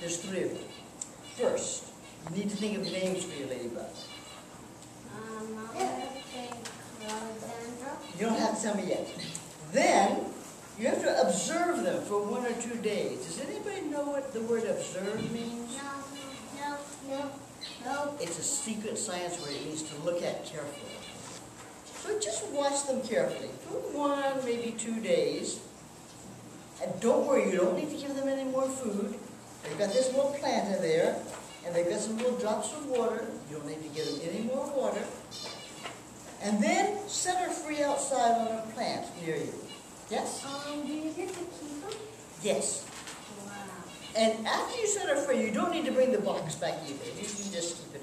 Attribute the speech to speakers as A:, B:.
A: There's three of them. First, you need to think of names for your ladybug.
B: Um, I'll think Alexandra.
A: You don't have to tell me yet. Then, you have to observe them for one or two days. Does anybody know what the word observe means?
B: No, no, no, no.
A: It's a secret science word. It means to look at carefully. So just watch them carefully for one, maybe two days. And don't worry, you don't need to give them any more food. They've got this little plant in there, and they've got some little drops of water. You don't need to give them any more water. And then set her free outside on a plant near you. Yes?
B: Um, do you get to keep them?
A: Yes.
B: Wow.
A: And after you set her free, you don't need to bring the box back either. You can just keep it.